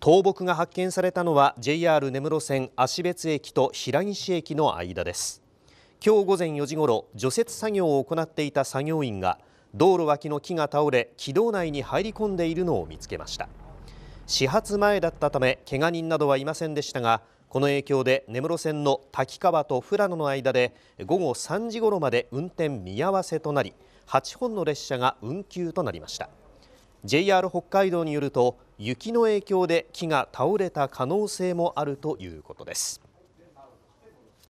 倒木が発見されたのは JR 根室線芦別駅と平岸駅の間です。今日午前4時ごろ除雪作業を行っていた作業員が道路脇の木が倒れ軌道内に入り込んでいるのを見つけました。始発前だったため怪我人などはいませんでしたがこの影響で根室線の滝川と富良野の間で午後3時ごろまで運転見合わせとなり8本の列車が運休となりました。JR 北海道によると雪の影響で木が倒れた可能性もあるということです。